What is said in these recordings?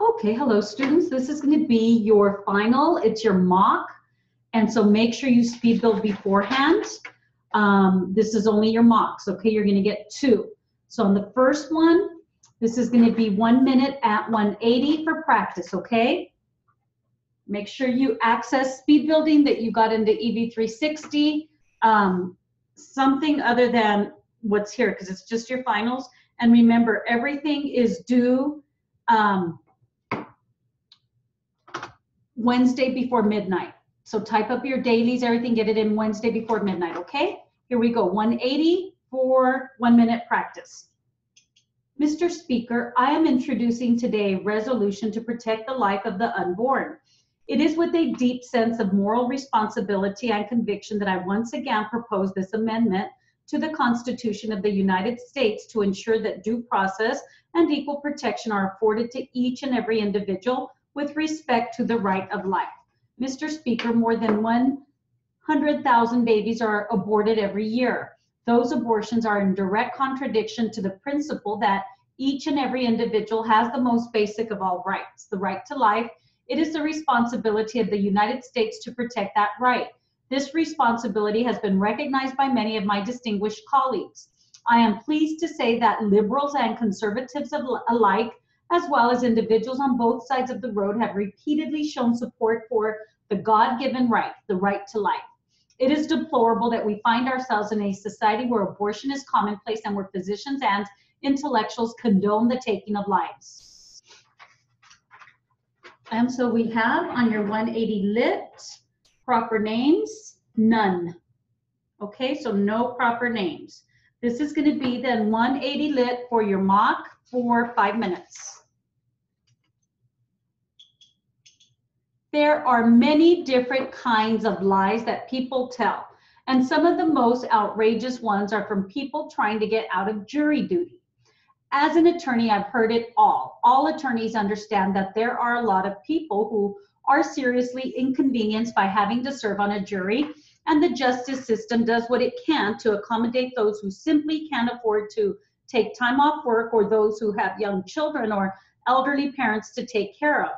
Okay, hello students. This is going to be your final. It's your mock. And so make sure you speed build beforehand. Um, this is only your mocks, okay? You're going to get two. So on the first one, this is going to be one minute at 180 for practice, okay? Make sure you access speed building that you got into EV360, um, something other than what's here because it's just your finals. And remember, everything is due um, Wednesday before midnight. So type up your dailies, everything, get it in Wednesday before midnight, okay? Here we go, 180 for one minute practice. Mr. Speaker, I am introducing today a resolution to protect the life of the unborn. It is with a deep sense of moral responsibility and conviction that I once again propose this amendment to the Constitution of the United States to ensure that due process and equal protection are afforded to each and every individual with respect to the right of life. Mr. Speaker, more than 100,000 babies are aborted every year. Those abortions are in direct contradiction to the principle that each and every individual has the most basic of all rights, the right to life. It is the responsibility of the United States to protect that right. This responsibility has been recognized by many of my distinguished colleagues. I am pleased to say that liberals and conservatives alike as well as individuals on both sides of the road have repeatedly shown support for the God-given right, the right to life. It is deplorable that we find ourselves in a society where abortion is commonplace and where physicians and intellectuals condone the taking of lives. And so we have on your 180 lit, proper names, none. Okay, so no proper names. This is gonna be then 180 lit for your mock for five minutes. There are many different kinds of lies that people tell. And some of the most outrageous ones are from people trying to get out of jury duty. As an attorney, I've heard it all. All attorneys understand that there are a lot of people who are seriously inconvenienced by having to serve on a jury, and the justice system does what it can to accommodate those who simply can't afford to take time off work or those who have young children or elderly parents to take care of.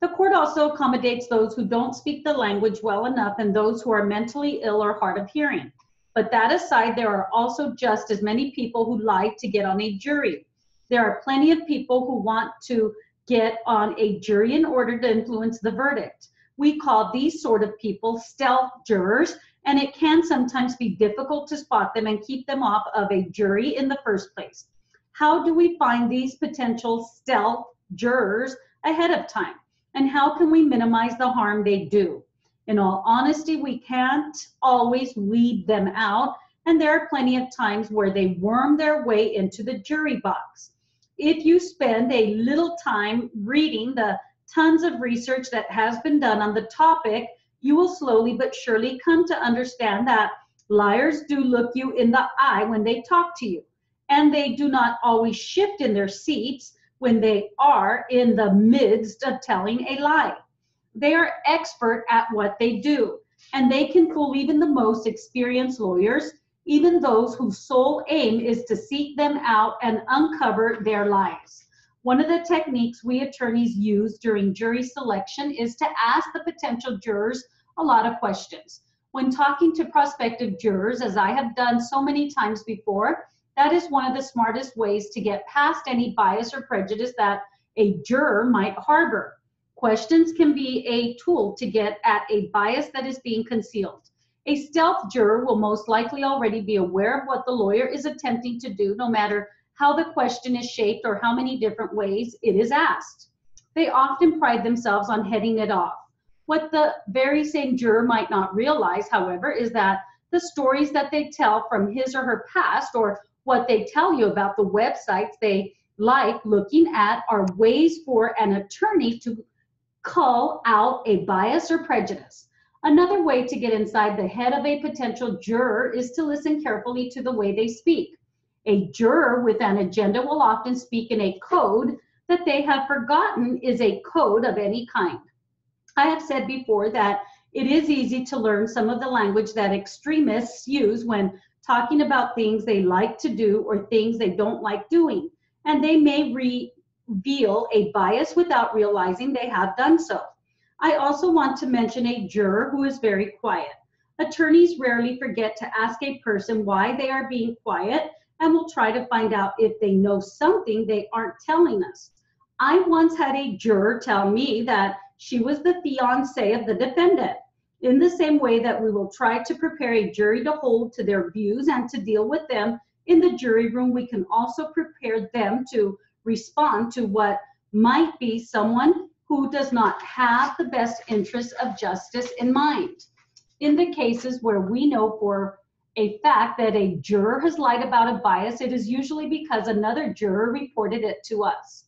The court also accommodates those who don't speak the language well enough and those who are mentally ill or hard of hearing. But that aside, there are also just as many people who like to get on a jury. There are plenty of people who want to get on a jury in order to influence the verdict. We call these sort of people stealth jurors, and it can sometimes be difficult to spot them and keep them off of a jury in the first place. How do we find these potential stealth jurors ahead of time? And how can we minimize the harm they do? In all honesty, we can't always weed them out, and there are plenty of times where they worm their way into the jury box. If you spend a little time reading the tons of research that has been done on the topic, you will slowly but surely come to understand that liars do look you in the eye when they talk to you, and they do not always shift in their seats when they are in the midst of telling a lie. They are expert at what they do, and they can fool even the most experienced lawyers, even those whose sole aim is to seek them out and uncover their lies. One of the techniques we attorneys use during jury selection is to ask the potential jurors a lot of questions. When talking to prospective jurors, as I have done so many times before, that is one of the smartest ways to get past any bias or prejudice that a juror might harbor. Questions can be a tool to get at a bias that is being concealed. A stealth juror will most likely already be aware of what the lawyer is attempting to do, no matter how the question is shaped or how many different ways it is asked. They often pride themselves on heading it off. What the very same juror might not realize, however, is that the stories that they tell from his or her past or what they tell you about the websites they like looking at are ways for an attorney to call out a bias or prejudice. Another way to get inside the head of a potential juror is to listen carefully to the way they speak. A juror with an agenda will often speak in a code that they have forgotten is a code of any kind. I have said before that it is easy to learn some of the language that extremists use when talking about things they like to do or things they don't like doing. And they may re reveal a bias without realizing they have done so. I also want to mention a juror who is very quiet. Attorneys rarely forget to ask a person why they are being quiet and will try to find out if they know something they aren't telling us. I once had a juror tell me that she was the fiance of the defendant. In the same way that we will try to prepare a jury to hold to their views and to deal with them in the jury room, we can also prepare them to respond to what might be someone who does not have the best interests of justice in mind. In the cases where we know for a fact that a juror has lied about a bias, it is usually because another juror reported it to us.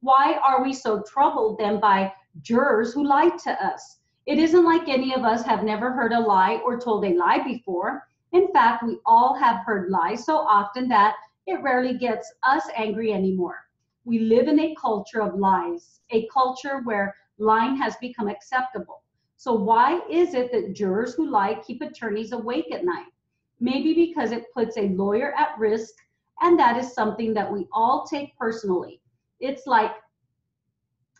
Why are we so troubled then by jurors who lied to us? It isn't like any of us have never heard a lie or told a lie before. In fact, we all have heard lies so often that it rarely gets us angry anymore. We live in a culture of lies, a culture where lying has become acceptable. So, why is it that jurors who lie keep attorneys awake at night? Maybe because it puts a lawyer at risk, and that is something that we all take personally. It's like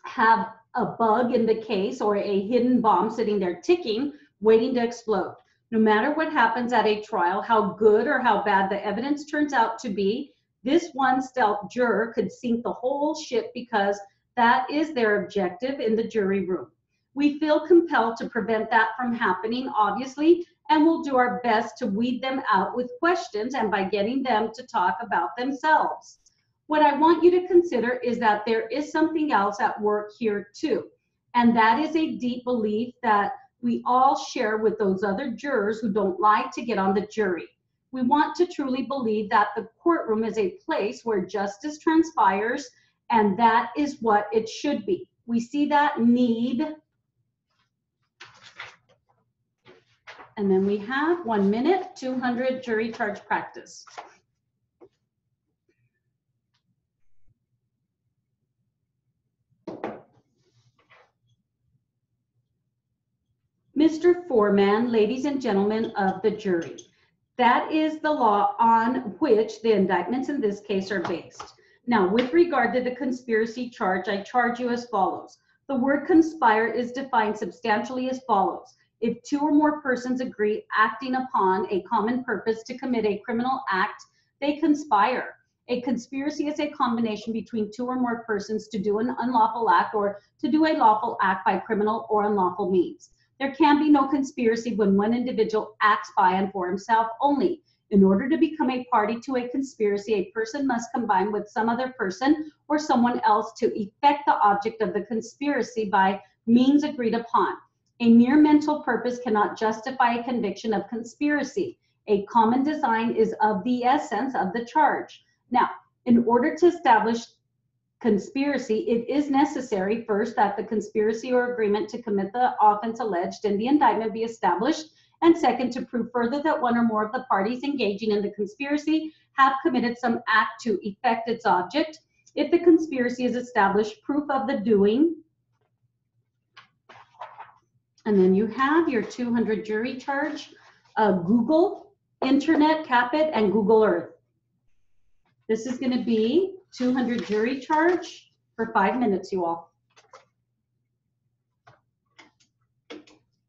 have a bug in the case or a hidden bomb sitting there ticking, waiting to explode. No matter what happens at a trial, how good or how bad the evidence turns out to be, this one stealth juror could sink the whole ship because that is their objective in the jury room. We feel compelled to prevent that from happening, obviously, and we'll do our best to weed them out with questions and by getting them to talk about themselves. What I want you to consider is that there is something else at work here too, and that is a deep belief that we all share with those other jurors who don't like to get on the jury. We want to truly believe that the courtroom is a place where justice transpires, and that is what it should be. We see that need And then we have one minute, 200 jury charge practice. Mr. Foreman, ladies and gentlemen of the jury, that is the law on which the indictments in this case are based. Now, with regard to the conspiracy charge, I charge you as follows. The word conspire is defined substantially as follows if two or more persons agree acting upon a common purpose to commit a criminal act, they conspire. A conspiracy is a combination between two or more persons to do an unlawful act or to do a lawful act by criminal or unlawful means. There can be no conspiracy when one individual acts by and for himself only. In order to become a party to a conspiracy, a person must combine with some other person or someone else to effect the object of the conspiracy by means agreed upon. A mere mental purpose cannot justify a conviction of conspiracy. A common design is of the essence of the charge. Now, in order to establish conspiracy, it is necessary first that the conspiracy or agreement to commit the offense alleged in the indictment be established, and second, to prove further that one or more of the parties engaging in the conspiracy have committed some act to effect its object. If the conspiracy is established, proof of the doing and then you have your 200 jury charge, uh, Google, Internet, Capit, and Google Earth. This is gonna be 200 jury charge for five minutes, you all.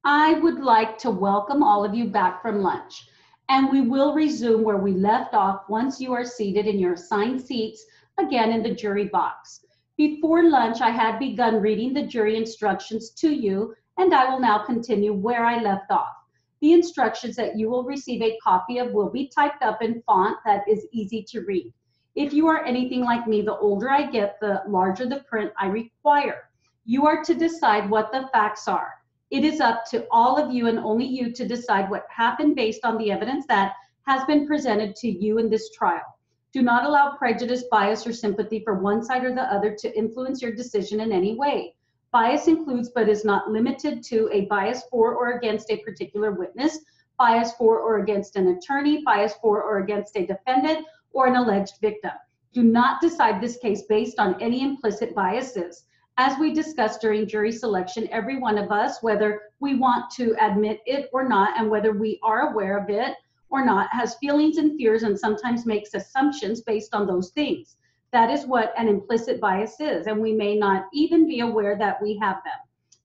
I would like to welcome all of you back from lunch. And we will resume where we left off once you are seated in your assigned seats again in the jury box. Before lunch, I had begun reading the jury instructions to you and I will now continue where I left off. The instructions that you will receive a copy of will be typed up in font that is easy to read. If you are anything like me, the older I get, the larger the print I require. You are to decide what the facts are. It is up to all of you and only you to decide what happened based on the evidence that has been presented to you in this trial. Do not allow prejudice, bias, or sympathy for one side or the other to influence your decision in any way. Bias includes but is not limited to a bias for or against a particular witness, bias for or against an attorney, bias for or against a defendant, or an alleged victim. Do not decide this case based on any implicit biases. As we discussed during jury selection, every one of us, whether we want to admit it or not, and whether we are aware of it or not, has feelings and fears and sometimes makes assumptions based on those things. That is what an implicit bias is, and we may not even be aware that we have them.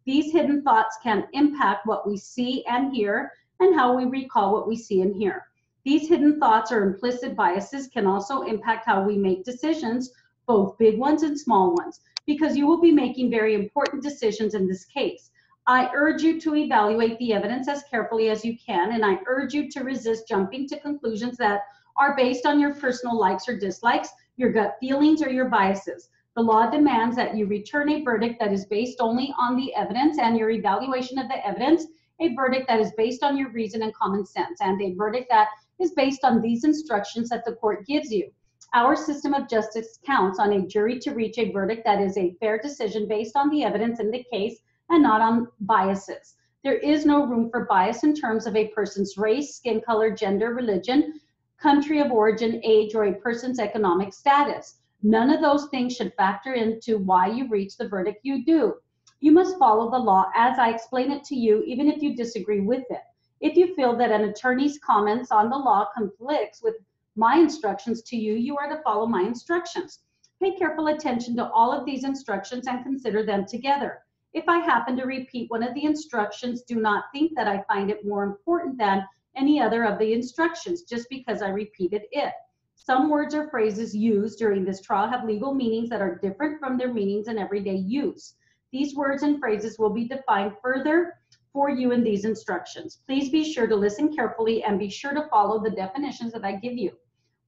These hidden thoughts can impact what we see and hear and how we recall what we see and hear. These hidden thoughts or implicit biases can also impact how we make decisions, both big ones and small ones, because you will be making very important decisions in this case. I urge you to evaluate the evidence as carefully as you can, and I urge you to resist jumping to conclusions that are based on your personal likes or dislikes, your gut feelings, or your biases. The law demands that you return a verdict that is based only on the evidence and your evaluation of the evidence, a verdict that is based on your reason and common sense, and a verdict that is based on these instructions that the court gives you. Our system of justice counts on a jury to reach a verdict that is a fair decision based on the evidence in the case and not on biases. There is no room for bias in terms of a person's race, skin color, gender, religion, country of origin, age, or a person's economic status. None of those things should factor into why you reach the verdict you do. You must follow the law as I explain it to you, even if you disagree with it. If you feel that an attorney's comments on the law conflicts with my instructions to you, you are to follow my instructions. Pay careful attention to all of these instructions and consider them together. If I happen to repeat one of the instructions, do not think that I find it more important than any other of the instructions just because I repeated it. Some words or phrases used during this trial have legal meanings that are different from their meanings in everyday use. These words and phrases will be defined further for you in these instructions. Please be sure to listen carefully and be sure to follow the definitions that I give you.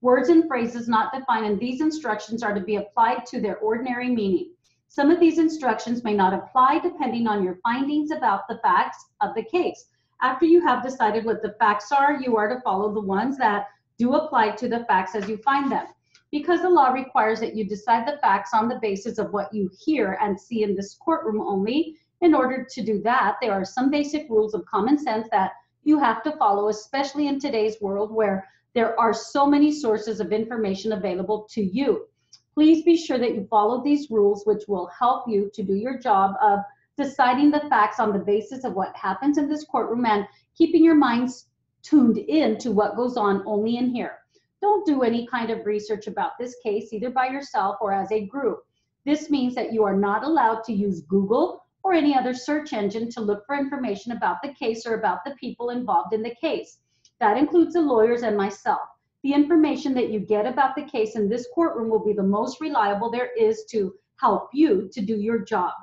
Words and phrases not defined in these instructions are to be applied to their ordinary meaning. Some of these instructions may not apply depending on your findings about the facts of the case. After you have decided what the facts are, you are to follow the ones that do apply to the facts as you find them. Because the law requires that you decide the facts on the basis of what you hear and see in this courtroom only, in order to do that, there are some basic rules of common sense that you have to follow, especially in today's world where there are so many sources of information available to you. Please be sure that you follow these rules, which will help you to do your job of deciding the facts on the basis of what happens in this courtroom and keeping your minds tuned in to what goes on only in here. Don't do any kind of research about this case, either by yourself or as a group. This means that you are not allowed to use Google or any other search engine to look for information about the case or about the people involved in the case. That includes the lawyers and myself. The information that you get about the case in this courtroom will be the most reliable there is to help you to do your job.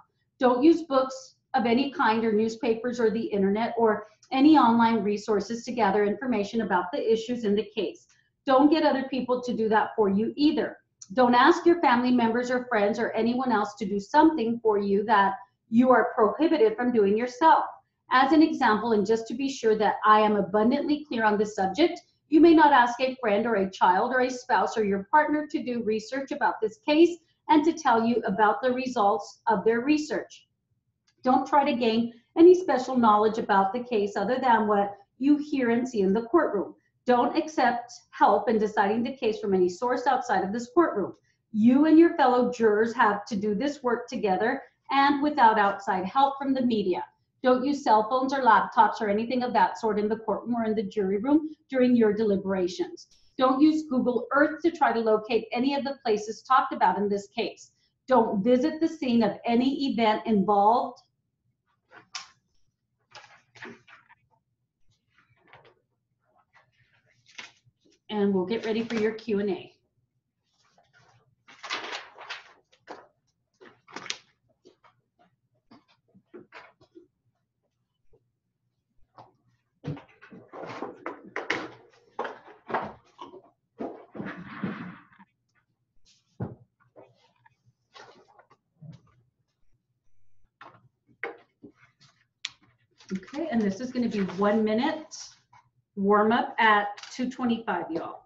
Don't use books of any kind or newspapers or the internet or any online resources to gather information about the issues in the case. Don't get other people to do that for you either. Don't ask your family members or friends or anyone else to do something for you that you are prohibited from doing yourself. As an example, and just to be sure that I am abundantly clear on this subject, you may not ask a friend or a child or a spouse or your partner to do research about this case and to tell you about the results of their research. Don't try to gain any special knowledge about the case other than what you hear and see in the courtroom. Don't accept help in deciding the case from any source outside of this courtroom. You and your fellow jurors have to do this work together and without outside help from the media. Don't use cell phones or laptops or anything of that sort in the courtroom or in the jury room during your deliberations. Don't use Google Earth to try to locate any of the places talked about in this case. Don't visit the scene of any event involved and we'll get ready for your Q&A. Okay, and this is going to be one minute warm up at 225, y'all.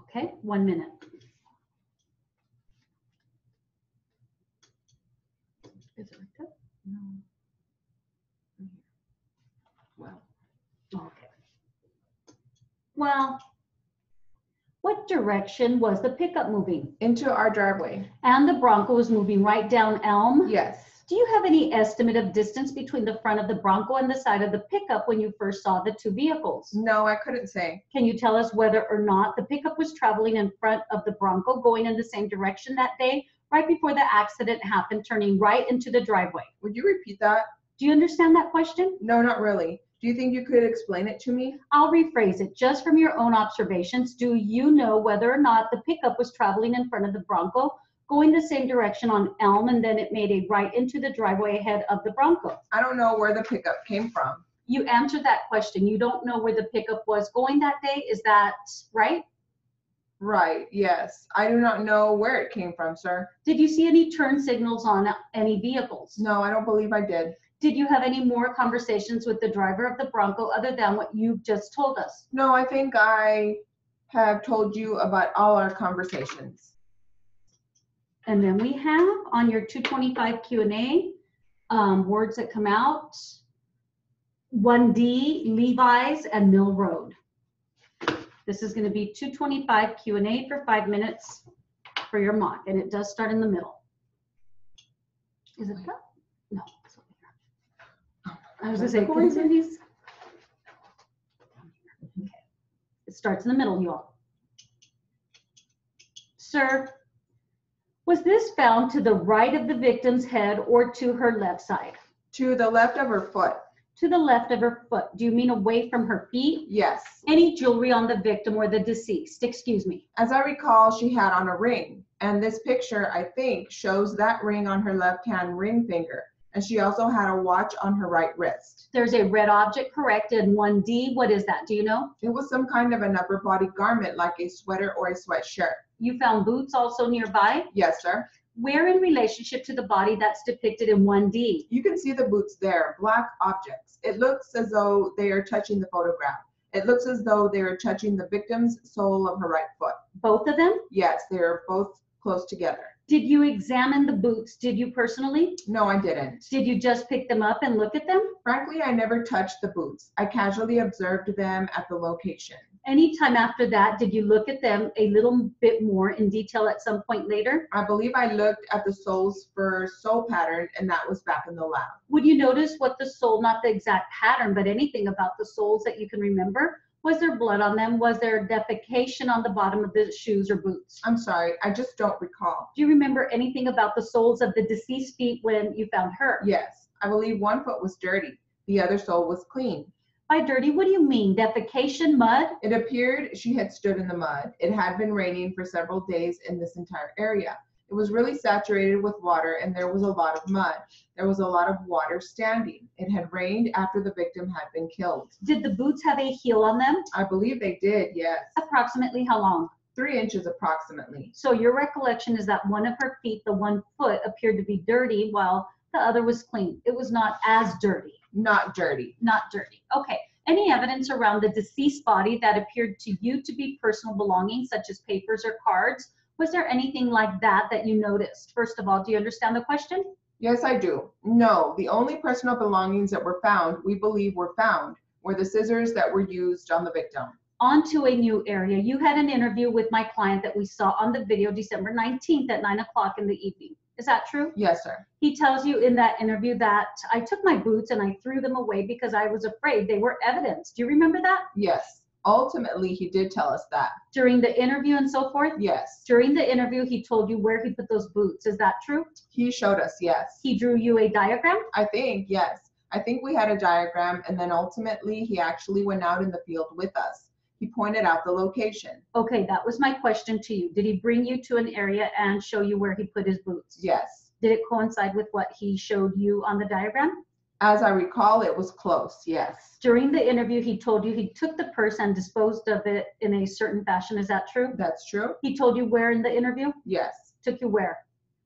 Okay, one minute. Is it like that? No. Well, okay. Well, direction was the pickup moving? Into our driveway. And the Bronco was moving right down Elm? Yes. Do you have any estimate of distance between the front of the Bronco and the side of the pickup when you first saw the two vehicles? No, I couldn't say. Can you tell us whether or not the pickup was traveling in front of the Bronco going in the same direction that day, right before the accident happened, turning right into the driveway? Would you repeat that? Do you understand that question? No, not really. Do you think you could explain it to me? I'll rephrase it. Just from your own observations, do you know whether or not the pickup was traveling in front of the Bronco, going the same direction on Elm, and then it made a right into the driveway ahead of the Bronco? I don't know where the pickup came from. You answered that question. You don't know where the pickup was going that day. Is that right? Right, yes. I do not know where it came from, sir. Did you see any turn signals on any vehicles? No, I don't believe I did. Did you have any more conversations with the driver of the Bronco other than what you've just told us? No, I think I have told you about all our conversations. And then we have on your 225 Q and A, um, words that come out. 1D, Levi's and Mill Road. This is gonna be 225 Q and A for five minutes for your mock, and it does start in the middle. Is it that? No. It's over here. I was gonna say, can? Okay. It starts in the middle, you all. Sir, was this found to the right of the victim's head or to her left side? To the left of her foot. To the left of her foot. Do you mean away from her feet? Yes. Any jewelry on the victim or the deceased? Excuse me. As I recall, she had on a ring. And this picture, I think, shows that ring on her left hand ring finger. And she also had a watch on her right wrist. There's a red object correct in 1D. What is that? Do you know? It was some kind of an upper body garment like a sweater or a sweatshirt. You found boots also nearby. Yes, sir. Where in relationship to the body that's depicted in 1D? You can see the boots there, black objects. It looks as though they are touching the photograph. It looks as though they are touching the victim's sole of her right foot. Both of them? Yes, they are both close together. Did you examine the boots? Did you personally? No, I didn't. Did you just pick them up and look at them? Frankly, I never touched the boots. I casually observed them at the location. Anytime after that, did you look at them a little bit more in detail at some point later? I believe I looked at the soles for sole pattern, and that was back in the lab. Would you notice what the sole, not the exact pattern, but anything about the soles that you can remember? Was there blood on them? Was there defecation on the bottom of the shoes or boots? I'm sorry, I just don't recall. Do you remember anything about the soles of the deceased feet when you found her? Yes, I believe one foot was dirty, the other sole was clean. By dirty, what do you mean? Defecation, mud? It appeared she had stood in the mud. It had been raining for several days in this entire area. It was really saturated with water and there was a lot of mud. There was a lot of water standing. It had rained after the victim had been killed. Did the boots have a heel on them? I believe they did, yes. Approximately how long? Three inches approximately. So your recollection is that one of her feet, the one foot, appeared to be dirty while the other was clean. It was not as dirty, Not dirty. not dirty. Okay. Any evidence around the deceased body that appeared to you to be personal belongings, such as papers or cards? Was there anything like that that you noticed? First of all, do you understand the question? Yes, I do. No, the only personal belongings that were found, we believe were found, were the scissors that were used on the victim. On to a new area. You had an interview with my client that we saw on the video December 19th at 9 o'clock in the evening. Is that true? Yes, sir. He tells you in that interview that I took my boots and I threw them away because I was afraid they were evidence. Do you remember that? Yes. Ultimately, he did tell us that. During the interview and so forth? Yes. During the interview, he told you where he put those boots. Is that true? He showed us, yes. He drew you a diagram? I think, yes. I think we had a diagram, and then ultimately, he actually went out in the field with us. He pointed out the location. Okay, that was my question to you. Did he bring you to an area and show you where he put his boots? Yes. Did it coincide with what he showed you on the diagram? As I recall, it was close, yes. During the interview, he told you he took the purse and disposed of it in a certain fashion. Is that true? That's true? He told you where in the interview? Yes. Took you where?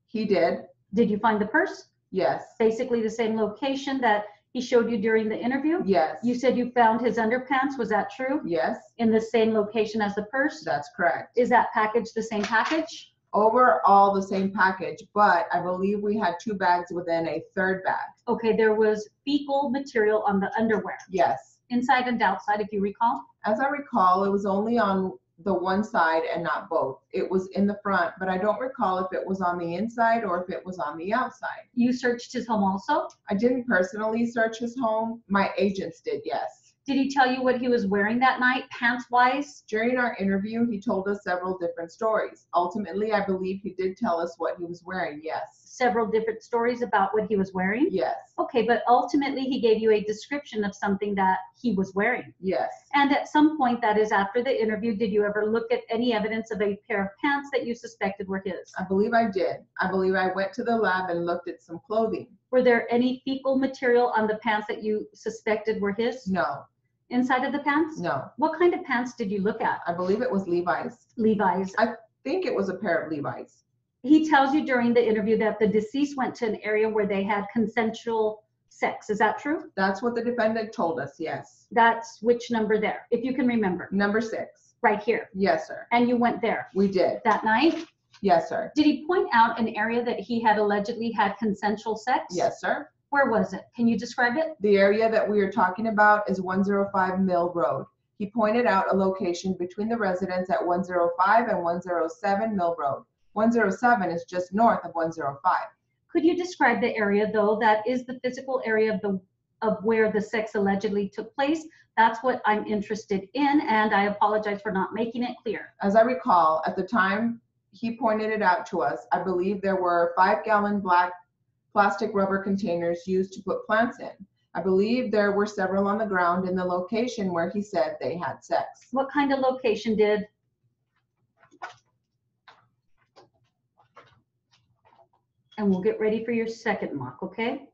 He did? Did you find the purse? Yes. Basically the same location that he showed you during the interview? Yes. You said you found his underpants. Was that true? Yes, In the same location as the purse? that's correct. Is that package the same package? Overall, the same package, but I believe we had two bags within a third bag. Okay, there was fecal material on the underwear, Yes. inside and outside, if you recall. As I recall, it was only on the one side and not both. It was in the front, but I don't recall if it was on the inside or if it was on the outside. You searched his home also? I didn't personally search his home. My agents did, yes. Did he tell you what he was wearing that night, pants wise? During our interview, he told us several different stories. Ultimately, I believe he did tell us what he was wearing. Yes. Several different stories about what he was wearing? Yes. Okay, but ultimately he gave you a description of something that he was wearing. Yes. And at some point, that is after the interview, did you ever look at any evidence of a pair of pants that you suspected were his? I believe I did. I believe I went to the lab and looked at some clothing. Were there any fecal material on the pants that you suspected were his? No, Inside of the pants? no. What kind of pants did you look at? I believe it was Levi's. Levi's. I think it was a pair of Levi's. He tells you during the interview that the deceased went to an area where they had consensual sex. Is that true? That's what the defendant told us. Yes. That's which number there, if you can remember, Number six. right here. Yes, sir. And you went there We did. that night? Yes, sir. Did he point out an area that he had allegedly had consensual sex? Yes, sir. Where was it? Can you describe it? The area that we are talking about is 105 Mill Road. He pointed out a location between the residence at 105 and 107 Mill Road. 107 is just north of 105. Could you describe the area though? That is the physical area of the, of where the sex allegedly took place. That's what I'm interested in and I apologize for not making it clear. As I recall, at the time he pointed it out to us, I believe there were five gallon black plastic rubber containers used to put plants in. I believe there were several on the ground in the location where he said they had sex. What kind of location did? And we'll get ready for your second mock, okay?